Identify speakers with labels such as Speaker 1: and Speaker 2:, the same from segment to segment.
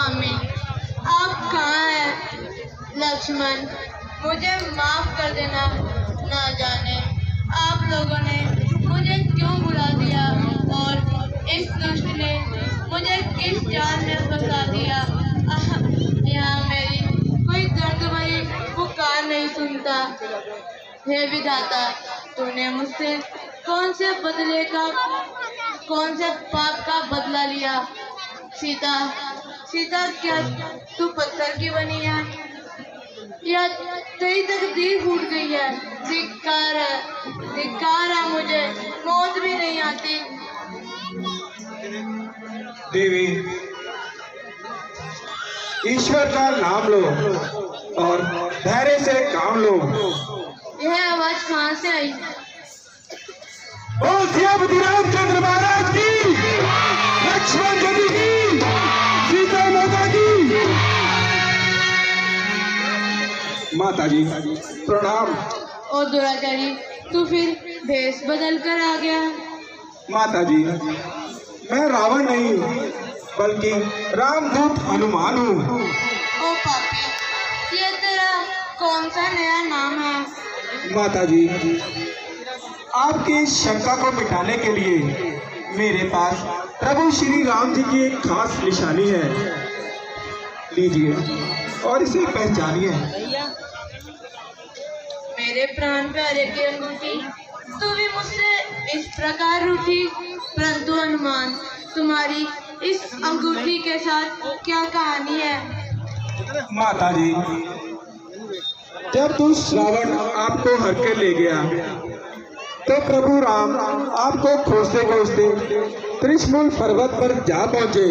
Speaker 1: स्वामी आप कहाँ हैं, लक्ष्मण? मुझे माफ़ कर देना ना जाने। आप लोगों ने मुझे क्यों बुला दिया? और इस दुष्ट ने मुझे किस जाल में फंसा दिया? यहाँ मेरी कोई दर्द भरी पुकार नहीं सुनता। हे विधाता, तूने मुझसे कौन से बदले का, कौन से पाप का बदला लिया? सीता सीता क्या तू पत्थर की बनी है? या तेरी तकदीर फूट गई है? धिक्कार है। धिक्कार है मुझे। मौत भी नहीं आती।
Speaker 2: देवी ईश्वर का नाम लो और धैर्य से काम लो।
Speaker 1: यह आवाज़ कहाँ से आई?
Speaker 2: बोल सियापति रामचंद्र महाराज की। लक्ष्मण जी की। माता जी प्रणाम।
Speaker 1: और दुराचारी तू फिर भेष बदल कर आ गया।
Speaker 2: माता जी मैं रावण नहीं बल्कि रामदूत हनुमान हूँ।
Speaker 1: ओ पापी ये तेरा कौन सा नया नाम है?
Speaker 2: माता जी आपकी शंका को मिटाने के लिए मेरे पास प्रभु श्री राम जी की एक खास निशानी है। लीजिए और इसे पहचानिए।
Speaker 1: मेरे प्राण प्यारे की अंगूठी तू भी मुझसे इस प्रकार रूठी, परंतु हनुमान, तुम्हारी इस अंगूठी के साथ क्या कहानी है?
Speaker 2: माता जी जब तुम श्रावण आपको हर के ले गया तो प्रभु राम आपको खोजते खोजते त्रिशमूल पर्वत पर जा पहुँचे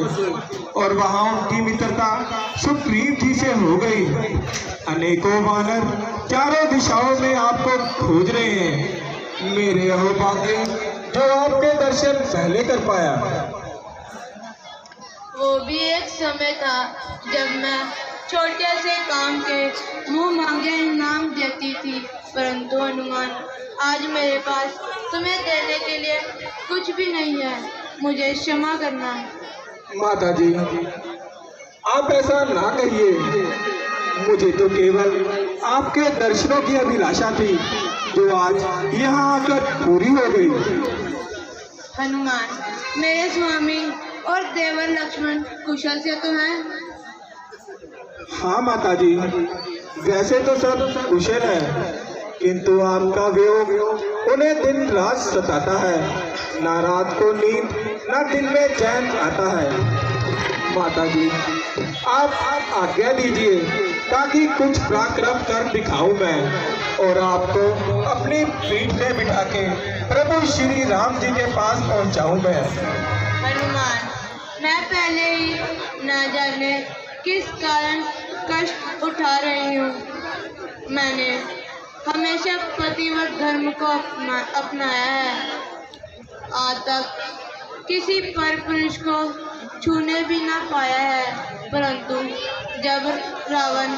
Speaker 2: और वहाँ उनकी मित्रता सुग्रीव जी से हो गई। अनेकों वानर चारों दिशाओं में आपको खोज रहे हैं। मेरे अहोभाग्य जो आपके दर्शन पहले कर पाया।
Speaker 1: वो भी एक समय था जब मैं छोटे से काम के मुँह मांगे नाम देती थी, परंतु हनुमान आज मेरे पास तुम्हें देने के लिए कुछ भी नहीं है। मुझे क्षमा करना
Speaker 2: माता जी आप ऐसा ना कहिए। मुझे तो केवल आपके दर्शनों की अभिलाषा थी जो आज यहाँ आकर पूरी हो गई।
Speaker 1: हनुमान मेरे स्वामी और देवर लक्ष्मण कुशल से तो हैं।
Speaker 2: हाँ माता जी वैसे तो सब कुशल है। किंतु आपका वियोग उन्हें दिन रात सताता है। ना रात को नींद, ना दिन में चैन आता है। माता जी आप आज्ञा दीजिए ताकि कुछ पराक्रम कर दिखाऊँ मैं और आपको अपनी पीठ पे बिठा के प्रभु श्री राम जी के पास पहुंचाऊं मैं।
Speaker 1: हनुमान, मैं पहले ही न जाने किस कारण कष्ट उठा रही हूँ। मैंने हमेशा पतिव्रत धर्म को अपना, अपनाया है। आज तक किसी पर पुरुष को छूने भी ना पाया है, परंतु जब रावण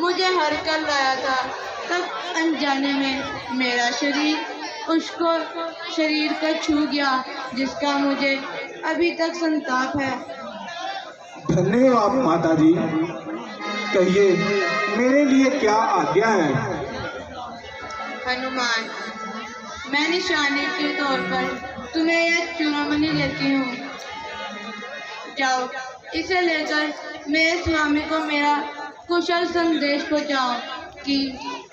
Speaker 1: मुझे हर कर लाया था, तब अनजाने में मेरा शरीर उसको, शरीर को छू गया, जिसका मुझे अभी तक संताप है।
Speaker 2: धन्यवाद माता जी कहिए, मेरे लिए क्या आज्ञा है?
Speaker 1: हनुमान। मैं निशाने के तौर पर तुम्हें यह चूड़ामणि देती हूँ। जाओ, इसे लेकर मेरे स्वामी को मेरा कुशल संदेश पहुँचाओ कि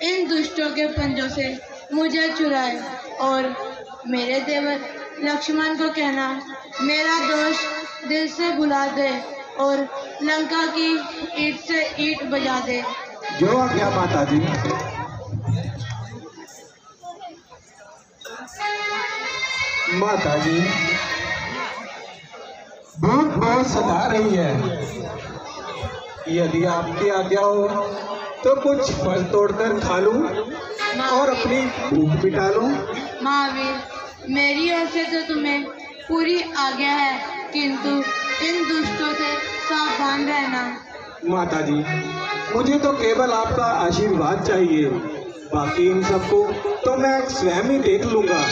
Speaker 1: इन दुष्टों के पंजों से मुझे चुराए और मेरे देवर लक्ष्मण को कहना, मेरा दोष दिल से भुला दे और लंका की ईट से ईट बजा दे।
Speaker 2: जो आज्ञा माता जी माता जी भूख बहुत सता रही है। यदि आपकी आज्ञा हो तो कुछ फल तोड़कर खा लूँ और अपनी भूख मिटा लूँ।
Speaker 1: महावीर मेरी ओर से तो तुम्हें पूरी आज्ञा है किंतु इन दुष्टों से सावधान रहना।
Speaker 2: माता जी मुझे तो केवल आपका आशीर्वाद चाहिए। बाकी इन सबको तो मैं स्वयं ही देख लूँगा।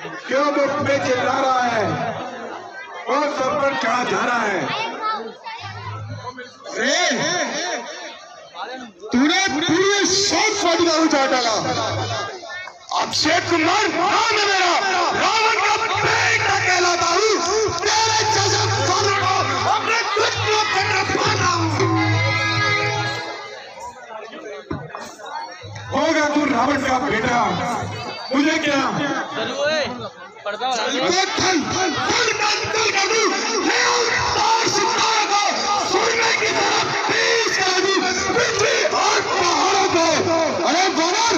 Speaker 2: क्यों मुझ पे चिल्ला रहा है? और सब पर चढ़ा जा रहा है
Speaker 3: तूने पूरे शौक को दिमाग उठा डाला। अक्षय कुमार, नाम है मेरा। रावण का बेटा कहलाता हूँ तेरे जैसे फादर को अपने दुश्मनों पे रखवा रहा हूँ।
Speaker 2: होगा तू रावण का बेटा।
Speaker 4: मुझे क्या?
Speaker 5: को तरफ़ पेश कर पृथ्वी और पहाड़ों को अरे वनर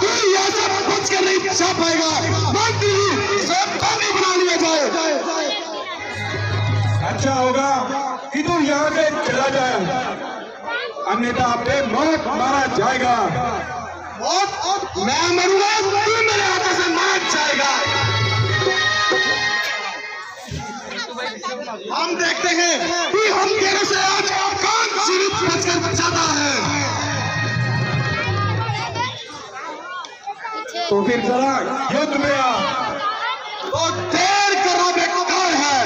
Speaker 5: तू यहाँ से बच कर नहीं जा पाएगा। बना लिया जाए।
Speaker 4: अच्छा होगा कि तू यहाँ से चला जाए। अन्यथा पे मौत मारा जाएगा।
Speaker 5: और मैं मरूँगा, तू मेरे हाथों से मार जाएगा हम देखते हैं कि हम तेरे से आज कौन जीवित बचकर जाता है।
Speaker 4: तो फिर जरा युद्ध में आ।
Speaker 5: तो देर करना बेकार है।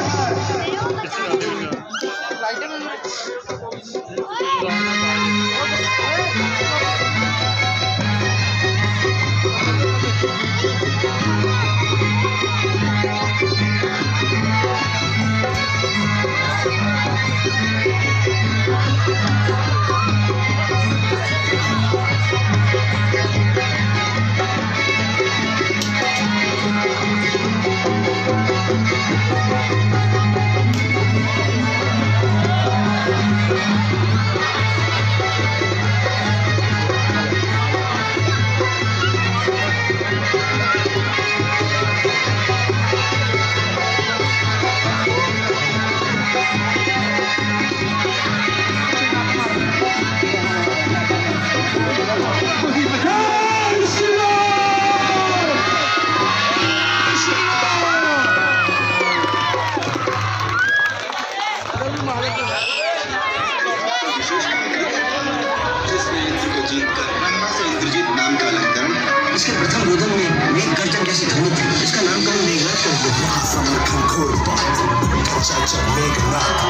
Speaker 6: मेघनाथ कर दिया
Speaker 7: महासमर घोर बात चाचा मेघनाथ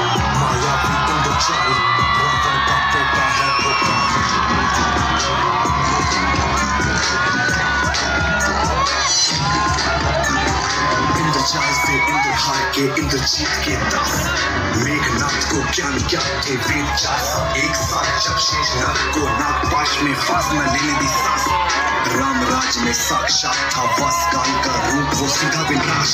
Speaker 7: मायावी इंद्रजाल रावण का पोता है इंद्रजाल से इंद्र हार के इंद्रजीत के दास मेघनाथ को ज्ञान क्या थे वेद एक साथ जब शेषनाग को नागपाश में फांस न लेने दी सांस राम राज में साक्षात था वास काल का रूप वो सीधा विनाश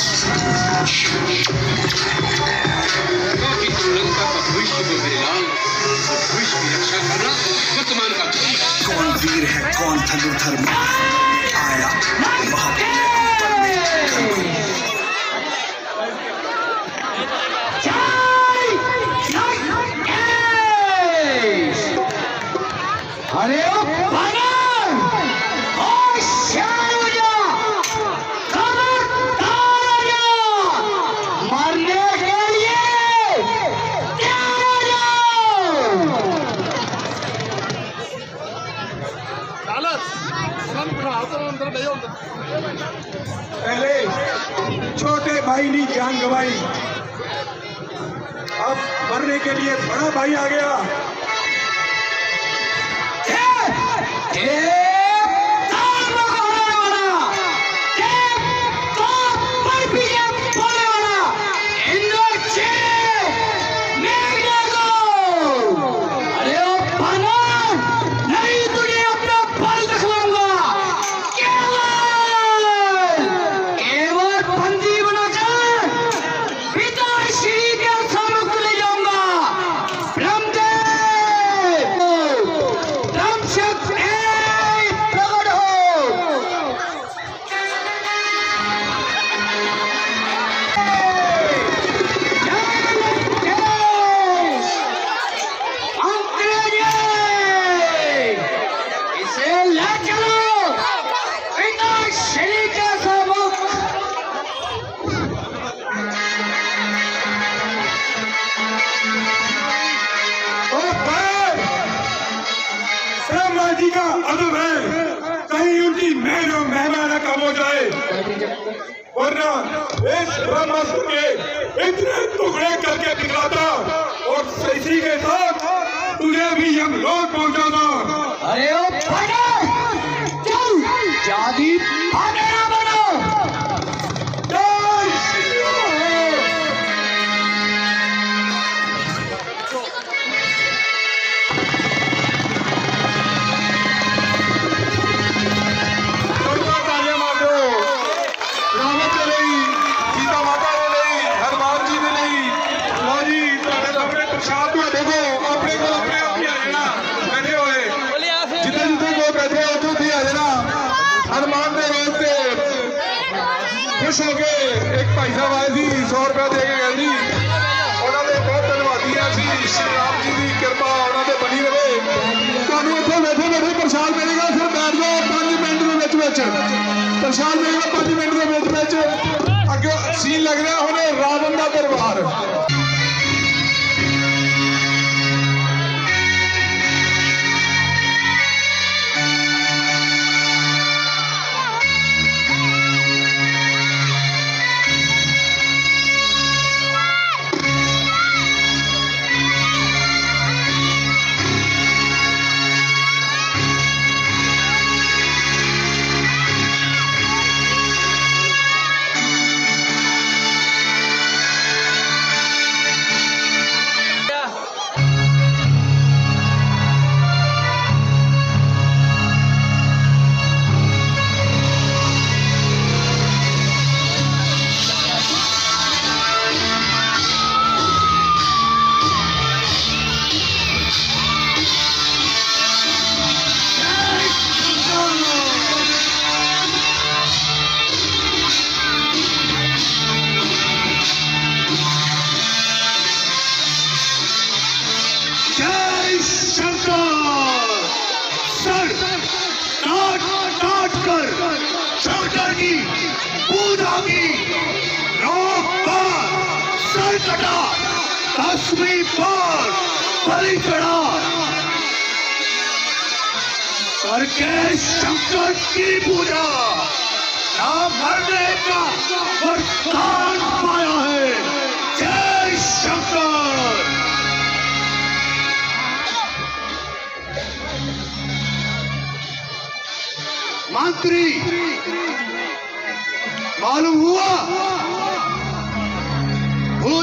Speaker 7: कौन वीर है कौन धनुर्धर आया
Speaker 5: लिए
Speaker 4: वरना इस ब्रह्मास्त्र के इतने टुकड़े करके दिखाता और इसी के साथ तुझे भी हम लोग पहुंचाना
Speaker 5: अरे ओ जादी।
Speaker 8: ਖੁਸ਼ ਹੋ ਕੇ ਇੱਕ ਭਾਈ ਸਾਹਿਬ ਆਏ ਸੀ 100 ਰੁਪਏ ਦੇ ਕੇ ਗਏ ਸੀ। ਉਹਨਾਂ ਦੇ ਬਹੁਤ ਧੰਨਵਾਦੀ ਹਾਂ ਅਸੀਂ, ਸ਼੍ਰੀ ਰਾਮ ਜੀ ਦੀ ਕਿਰਪਾ ਉਹਨਾਂ ਦੇ ਬਣੀ ਰਹੇ। ਤੁਹਾਨੂੰ ਇੱਥੇ ਬੈਠੇ ਬੈਠੇ ਪ੍ਰਸ਼ਾਦ ਮਿਲੇਗਾ, ਫਿਰ ਬੈਠ ਜਾਓ 5 ਮਿੰਟ ਦੇ ਵਿੱਚ ਵਿੱਚ। ਪ੍ਰਸ਼ਾਦ ਮਿਲੇਗਾ 5 ਮਿੰਟ ਦੇ ਵਿੱਚ ਵਿੱਚ। ਅੱਗੇ ਸੀਨ ਲੱਗ ਰਿਹਾ ਹੁਣ ਰਾਵਣ ਦਾ ਦਰਬਾਰ।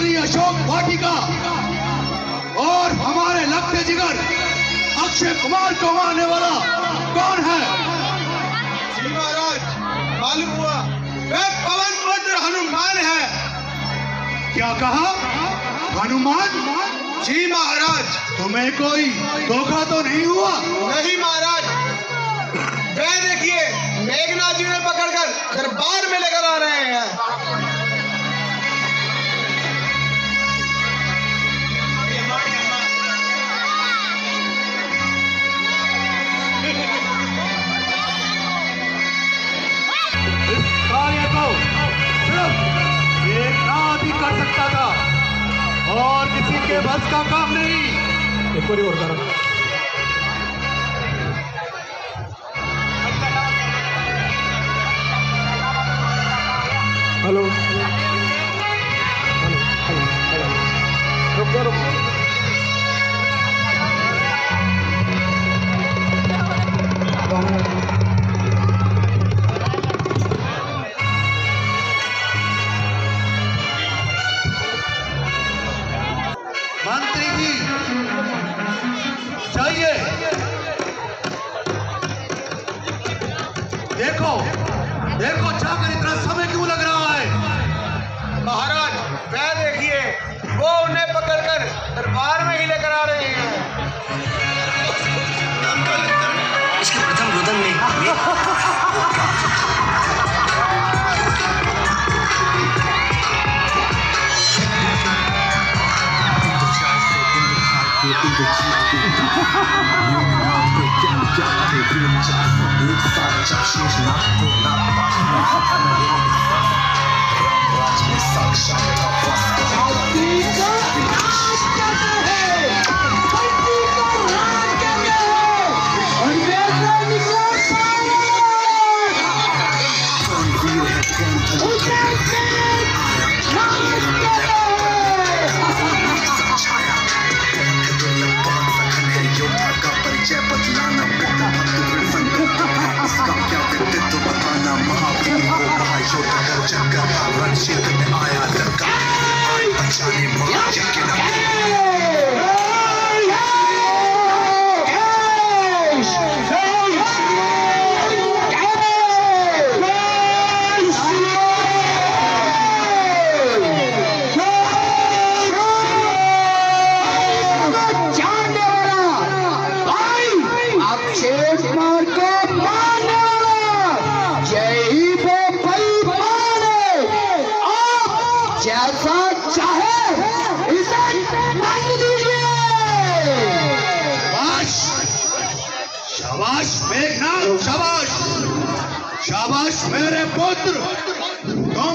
Speaker 5: पूरी अशोक वाटिका और हमारे लगते जिगर अक्षय कुमार को मारने वाला कौन है?
Speaker 8: जी महाराज मालूम हुआ वह पवन पुत्र हनुमान है।
Speaker 5: क्या कहा? हनुमान?
Speaker 8: जी महाराज।
Speaker 5: तुम्हें कोई धोखा तो नहीं हुआ?
Speaker 8: नहीं महाराज। वह देखिए मेघनाथ जी ने पकड़कर दरबार में लेकर आ रहे हैं।
Speaker 5: कर सकता था। और किसी के बस का काम नहीं। एक बार और करो। हेलो। रुको रुको।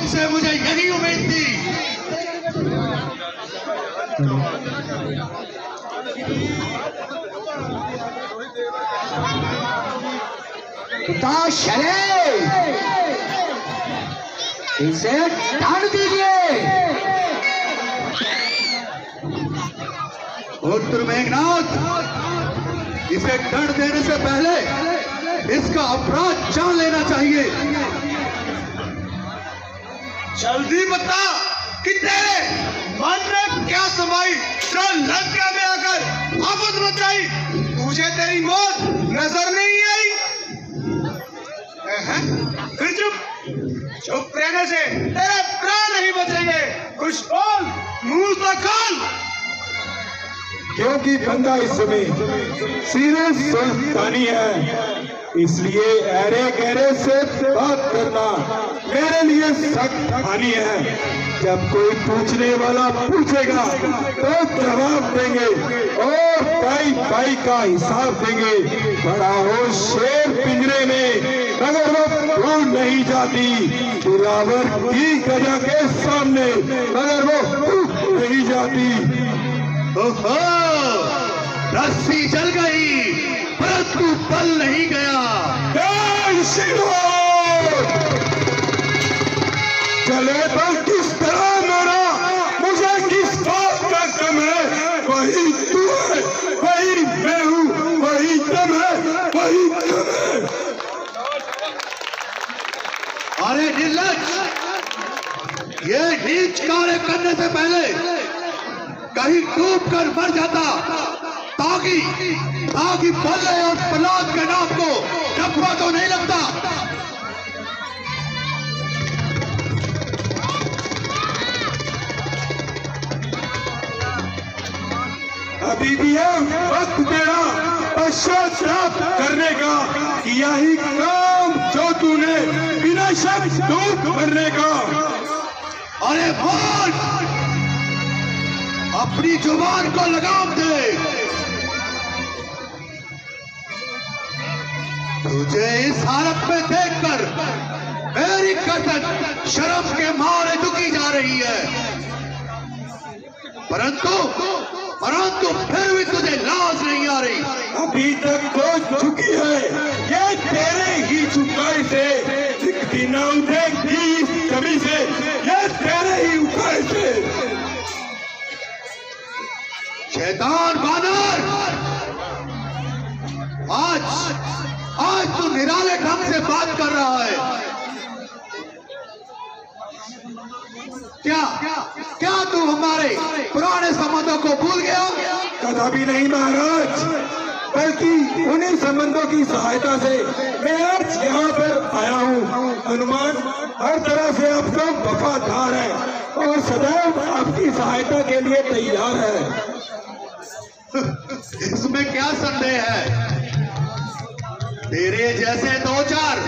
Speaker 8: तुमसे मुझे यही उम्मीद थी।
Speaker 9: इसे ढाल दीजिए।
Speaker 8: पुत्र मेघनाथ, इसे दंड देने से पहले इसका अपराध जान लेना चाहिए। जल्दी बता कि तेरे मन में क्या समाई? तो लंका में आकर आफत मचाई? तुझे तेरी मौत नज़र नहीं आई। फिर चुप। चुप रहने से तेरे प्राण नहीं बचेंगे। कुछ बोल, मुँह तो खोल
Speaker 4: क्योंकि बंदा इस समय सीरियस सुल्तानी है। इसलिए अरे गहरे से बात करना मेरे लिए सख्त हानि है। जब कोई पूछने वाला पूछेगा तो जवाब देंगे और भाई भाई का हिसाब देंगे। बड़ा हो शेर पिंजरे में, मगर वो भूल नहीं जाती। दिलावर की गजा के सामने, मगर वो नहीं जाती।
Speaker 8: ओहो! रस्सी जल गई परंतु बल नहीं गया।
Speaker 4: चले तो किस तरह मेरा मुझे किस बात का कम है? वही तू है वही मैं हूँ वही तुम है वही तुम है।
Speaker 8: अरे निर्लज ये नीच कार्य करने से पहले कहीं डूब कर मर जाता। ताकि ताकि बल्ले और पलाद के नाम को। डब्बा तो नहीं लगता।
Speaker 4: अभी भी है वक्त तेरा पश्चाताप करने का किया ही काम जो तूने बिना शक दूर करने का।
Speaker 8: अरे बोल अपनी ज़ुबान को लगाम दे। तुझे इस हालत में देखकर मेरी गर्दन शर्म के मारे दुखी जा रही है। परंतु परंतु फिर भी तुझे लाज नहीं आ रही।
Speaker 4: अभी तक तो झुकी है। ये तेरे ही झुकाई से दिखती न इस कमी से। ये तेरे ही उपाय से।
Speaker 8: शैतान बानर आज आज तू निराले ढंग से बात कर रहा है। क्या? क्या तू हमारे पुराने संबंधों को भूल गया?
Speaker 4: कदापि नहीं महाराज। बल्कि उन्हीं संबंधों की सहायता से मैं आज यहाँ पर आया हूँ। हनुमान हर तरह से आपको वफादार है और सदैव आपकी सहायता के लिए तैयार है।
Speaker 8: इसमें क्या संदेह है? तेरे जैसे दो चार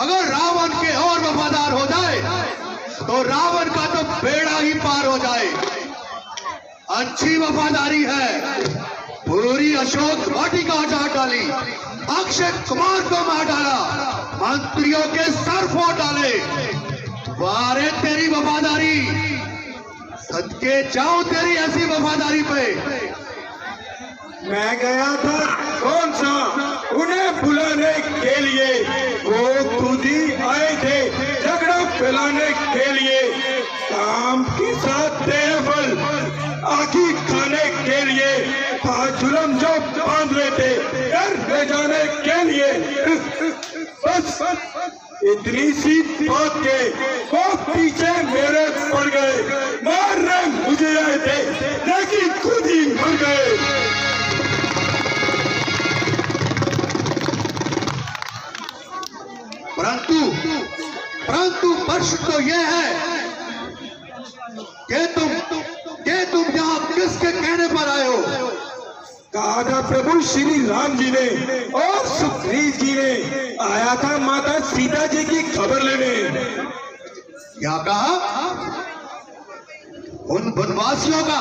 Speaker 8: अगर रावण के और वफादार हो जाए तो रावण का तो बेड़ा ही पार हो जाए। अच्छी वफादारी है। पूरी अशोक वाटिका हटा डाली अक्षय कुमार को मार डाला, मंत्रियों के सर फोड़ डाले। वारे तेरी वफादारी, सदके जाओ तेरी ऐसी वफादारी पे।
Speaker 4: मैं गया था कौन सा? उन्हें बुलाने के लिए। वो खुद ही आए थे झगड़ा फैलाने के लिए। काम के साथ फल, आखी खाने के लिए। जुलम जो बाँध रहे थे, घर ले जाने के लिए। बस, इतनी सी बात के वो पीछे
Speaker 8: तो यह है कि तुम कि तुम यहाँ किसके कहने पर आए हो?
Speaker 4: कहा था प्रभु श्री राम जी ने और सुग्रीव जी ने आया था माता सीता जी की खबर लेने।
Speaker 8: क्या कहा? उन वनवासियों का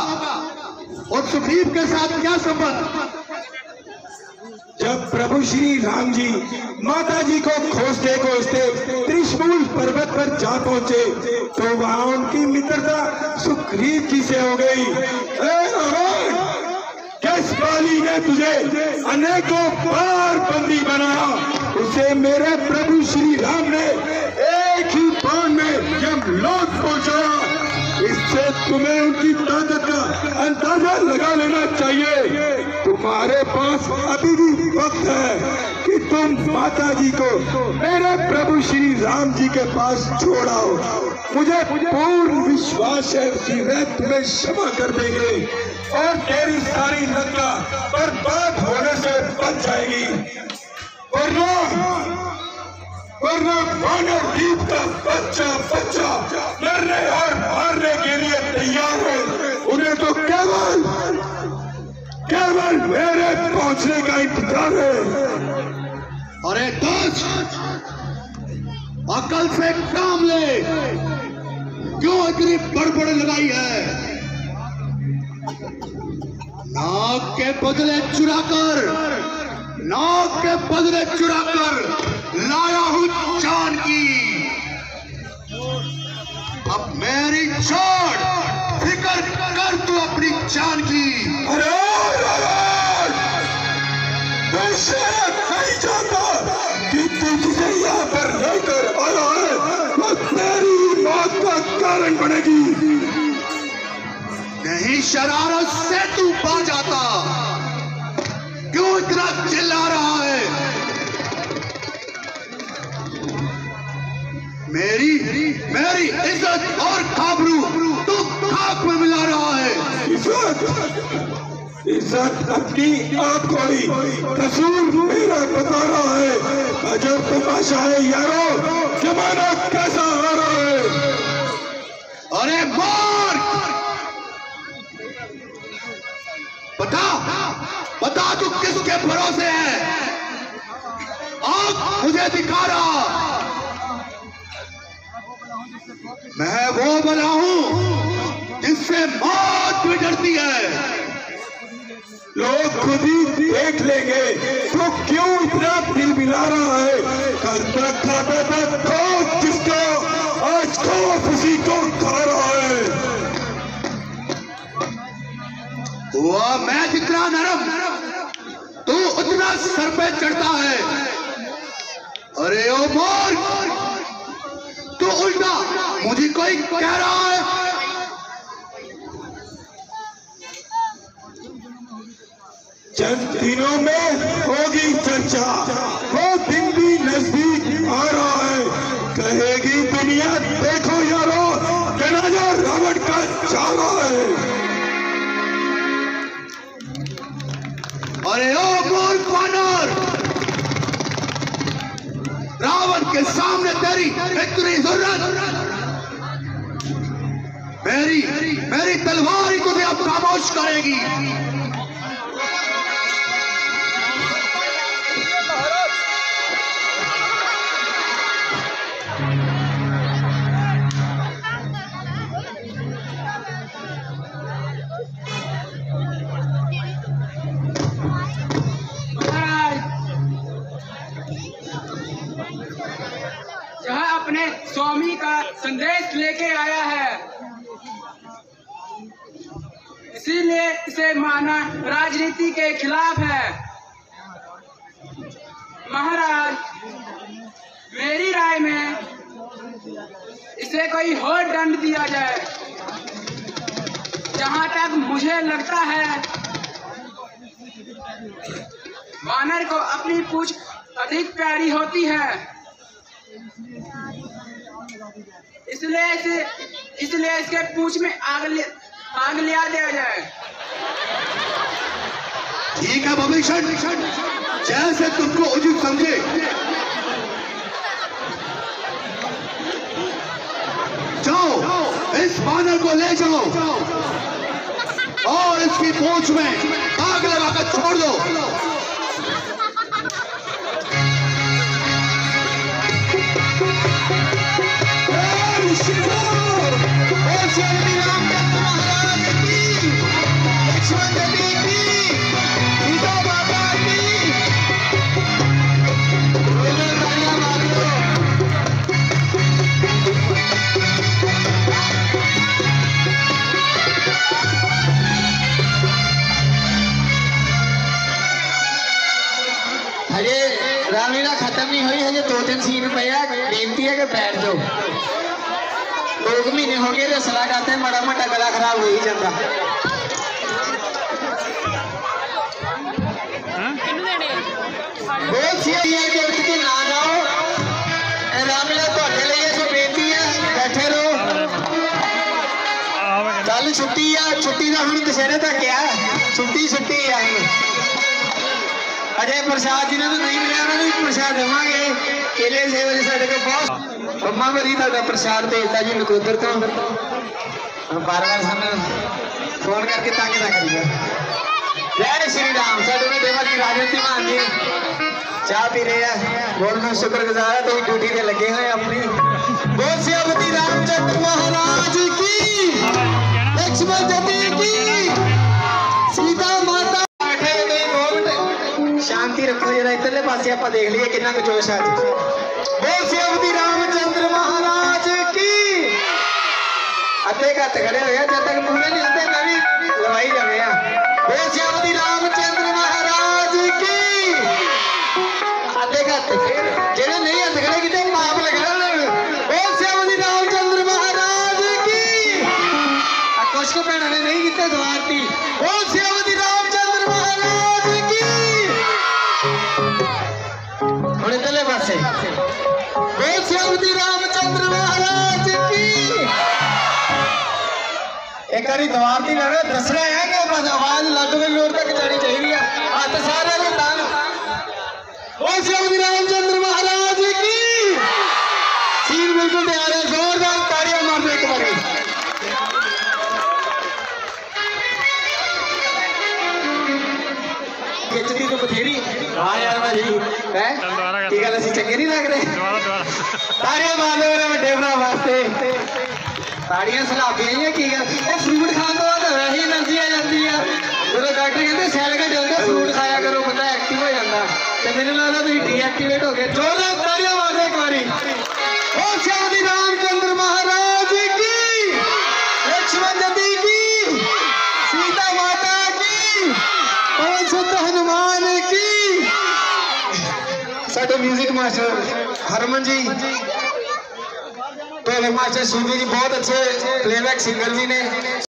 Speaker 8: और सुग्रीव के साथ क्या संबंध?
Speaker 4: जब प्रभु श्री राम जी माता जी को खोजते खोजते त्रिशूल पर्वत पर जा पहुँचे तो वहाँ उनकी मित्रता सुग्रीव जी से हो गई। किस बाली ने तुझे अनेकों बार बंदी बनाया? उसे मेरे प्रभु श्री राम ने एक ही बाण में यमलोक पहुँचाया। इससे तुम्हें उनकी ताकत का अंदाज़ा लगा लेना चाहिए। तुम्हारे पास अभी भी वक्त है कि तुम माता जी को मेरे प्रभु श्री राम जी के पास छोड़ाओ। मुझे पूर्ण विश्वास है कि वे तुम्हें क्षमा कर देंगे और तेरी सारी नकला बर्बाद होने से बच जाएगी। वरना वरना मानव का बच्चा बच्चा लड़ने और मारने के लिए तैयार है। उन्हें तो केवल केवल मेरे पहुँचने का इंतज़ार है।
Speaker 8: अरे दोस्त अकल से काम ले। क्यों इतनी बड़बड़ लगाई है? नाक के बदले चुराकर, नाक के बदले चुराकर लाया हूँ जान की। अब मेरी छोड़। फ़िक्र कर तू अपनी जान की।
Speaker 4: अरे मैं शायद नहीं चाहता कि तू जिसे यहाँ पर लेकर आया है। वो तेरी मौत का कारण बनेगी।
Speaker 8: नहीं शरारत से तू पा जाता। क्यों इतना चिल्ला रहा है? मेरी मेरी इज़्ज़त और खाबरू। खाक में मिला रहा है।
Speaker 4: इज़्ज़त। इज़्ज़त अपनी आप कोई। कसूर मेरा बता रहा है। अजब तमाशा है यारो। जमाना कैसा आ रहा है।
Speaker 8: अरे मार। बता। बता तू किसके भरोसे है? आप मुझे दिखा रहा। मैं वो बना हूँ। जिससे मौत बिगड़ती है।
Speaker 4: लोग खुद ही देख लेंगे तो क्यों इतना दिल मिला रहा है? कल तक खाता खौफ जिसका आज खौफ उसी को खा रहा है?
Speaker 8: हुआ मैं जितना नरम, तू उतना सर पे चढ़ता है। अरे ओ मोर, तू उल्टा मुझे कोई कह रहा है?
Speaker 4: चंद दिनों में होगी चर्चा। वो दिन भी नज़दीक आ रहा है। कहेगी दुनिया, देखो यारो, जनाजा रावण का रहा है।
Speaker 8: अरे ओ मूर्ख वानर रावण के सामने तेरी इतनी ज़रूरत। मेरी मेरी तलवार ही तुझे अब खामोश करेगी।
Speaker 10: संदेश लेके आया है। इसीलिए इसे माना राजनीति के खिलाफ है। महाराज, मेरी राय में इसे कोई और दंड दिया जाए। जहाँ तक मुझे लगता है, वानर को अपनी पूछ अधिक प्यारी होती है। इसलिए इसे इसलिए इसके पूछ में आग ले, आग लिया दिया जाए।
Speaker 8: ठीक है भविष्य। जैसे तुमको उचित समझे। जाओ इस बानर को ले जाओ। और इसकी पूछ में
Speaker 9: घाट गाते हैं मोटा गला खराब हो ही जाता। हाँ? तो बैठे रहो। कल छुट्टी है छुट्टी का हम दशहरे तक क्या छुट्टी छुट्टी है। अजय प्रसाद जी ने तो नहीं प्रसाद देवे केले सेवा जी सामा भरी प्रसाद देता जी नकोदर तो बार बार सामने फ़ोन करके तंग तक जय श्री राम सा देवा जी राजनीति मान जी चाह पी रहे हैं बहुत बहुत शुक्र गुजार है तुम ड्यूटी के लगे हुए अपनी बहुत सियावती रामचंद्र महाराज की लक्ष्मण जी की शांति रखो जरा इतने पास आप देख लीए कि जोश आज रामचंद्र महाराज की। अद्धे घट तो खड़े हो जब तक मुँह नहीं आते नवी लवाई जावे बोल रामचंद्र महाराज की। अद्धे घट तो फिर ਇੱਕ ਵਾਰੀ ਦਵਾਰ ਦੀ ਲੜੇ ਦੱਸਣਾ ਹੈ ਕਿ ਬਸ ਆਵਾਜ਼ ਲੱਗ ਦੇ ਲੋੜ ਤੱਕ ਜਾਣੀ ਚਾਹੀਦੀ ਆ ਹੱਥ ਸਾਰਿਆਂ ਨੂੰ ਤਾਂ ਉਹ ਸ਼ਬਦ ਰਾਮਚੰਦਰ ਮਹਾਰਾਜ ਕੀ ਸੀਨ ਬਿਲਕੁਲ ਤਿਆਰ ਹੈ ਜ਼ੋਰਦਾਰ ਤਾੜੀਆਂ ਮਾਰੋ ਇੱਕ ਵਾਰੀ ਖਿੱਚਦੀ ਤਾਂ ਬਥੇਰੀ ਹਾਂ ਯਾਰ ਭਾਜੀ ਹੈ ਕੀ ਗੱਲ ਅਸੀਂ ਚੰਗੇ ਨਹੀਂ ਲੱਗ ਰਹੇ ਤਾੜੀਆਂ ਮਾਰ ਲਓ ਮੇਰੇ ਵੱਡੇ ਭਰਾ ਵਾਸਤੇ ਤਾੜੀਆਂ ਸਲਾਬੀਆਂ ਹੀ ਕੀ ਗੱਲ ਇਹ ਫਰੂਟ ਖਾਣ ਤੋਂ ਬਾਅਦ ਵੈਸੇ એનર્ਜੀ ਆ ਜਾਂਦੀ ਆ ਜਦੋਂ ਡਾਕਟਰ ਕਹਿੰਦੇ ਸੈੱਲ ਘਟ ਜਾਂਦੇ ਫਰੂਟ ਖਾਇਆ ਕਰੋ ਬੰਦਾ ਐਕਟਿਵ ਹੋ ਜਾਂਦਾ ਤੇ ਮੈਨੂੰ ਲੱਗਦਾ ਤੁਸੀਂ ਡੀਐਕਟੀਵੇਟ ਹੋ ਗਏ ਜੋਰਾਂ ਤਾੜੀਆਂ ਮਾਰੋ ਇੱਕ ਵਾਰੀ ਹੋ ਸ਼ਾਦੀ ਰਾਮ ਚੰਦਰ ਮਹਾਰਾਜ ਕੀ ਲక్ష్మణ ਜੀ ਕੀ सीता माता की पवन सुत हनुमान की साडे म्यूज़िक मास्टर हरमन जी तो हिमाचल सूफी जी बहुत अच्छे प्लेबैक सिंगर जी ने।